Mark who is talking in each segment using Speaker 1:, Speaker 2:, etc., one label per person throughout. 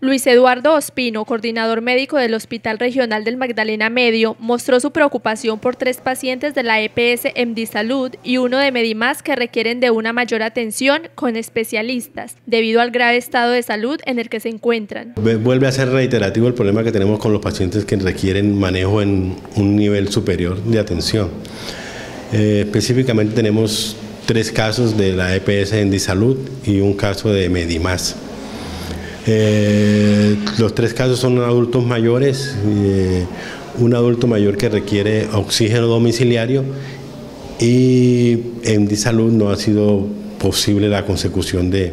Speaker 1: Luis Eduardo Ospino, coordinador médico del Hospital Regional del Magdalena Medio, mostró su preocupación por tres pacientes de la EPS MD Salud y uno de Medimás que requieren de una mayor atención con especialistas, debido al grave estado de salud en el que se encuentran.
Speaker 2: Vuelve a ser reiterativo el problema que tenemos con los pacientes que requieren manejo en un nivel superior de atención. Eh, específicamente tenemos tres casos de la EPS MD Salud y un caso de Medimás. Eh, los tres casos son adultos mayores, eh, un adulto mayor que requiere oxígeno domiciliario y en salud no ha sido posible la consecución de,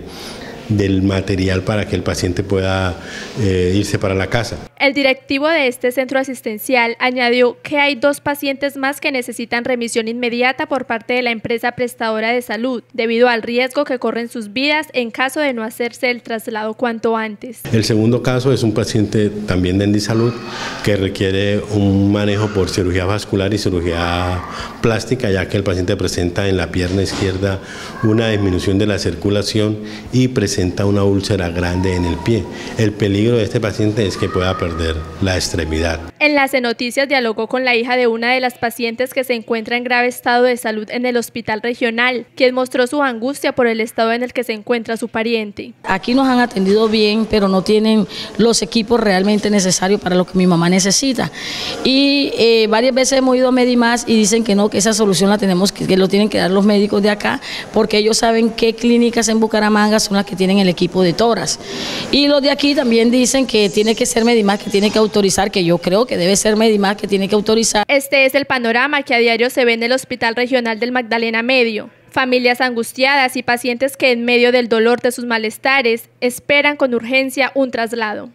Speaker 2: del material para que el paciente pueda eh, irse para la casa.
Speaker 1: El directivo de este centro asistencial añadió que hay dos pacientes más que necesitan remisión inmediata por parte de la empresa prestadora de salud, debido al riesgo que corren sus vidas en caso de no hacerse el traslado cuanto antes.
Speaker 2: El segundo caso es un paciente también de Endisalud que requiere un manejo por cirugía vascular y cirugía plástica, ya que el paciente presenta en la pierna izquierda una disminución de la circulación y presenta una úlcera grande en el pie. El peligro de este paciente es que pueda perder la extremidad.
Speaker 1: Enlace Noticias dialogó con la hija de una de las pacientes que se encuentra en grave estado de salud en el hospital regional, quien mostró su angustia por el estado en el que se encuentra su pariente.
Speaker 3: Aquí nos han atendido bien, pero no tienen los equipos realmente necesarios para lo que mi mamá necesita. Y eh, varias veces hemos ido a Medimás y dicen que no, que esa solución la tenemos, que, que lo tienen que dar los médicos de acá, porque ellos saben qué clínicas en Bucaramanga son las que tienen el equipo de toras. Y los de aquí también dicen que tiene que ser Medimás, que tiene que autorizar, que yo creo que debe ser Medimás, que tiene que autorizar.
Speaker 1: Este es el panorama que a diario se ve en el Hospital Regional del Magdalena Medio. Familias angustiadas y pacientes que en medio del dolor de sus malestares esperan con urgencia un traslado.